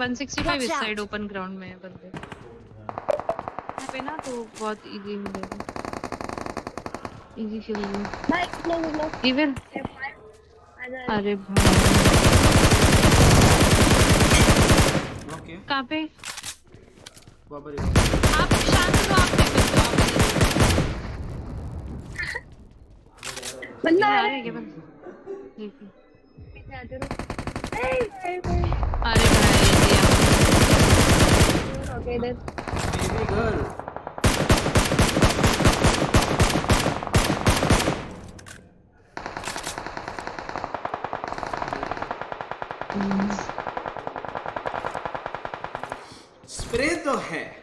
165 इस side open ground में है बंदे। पे ना तो बहुत इजी मिलेगा इजी खेल भाई लो लो इवन अरे भाई। ओके कहाँ पे? बाबा रे आप शांत हो आप देख बंदा। आ रहा रहा है क्या बंदा? ठीक है। है। पीछे रहो ए ए पे इधर। स्प्रे तो है।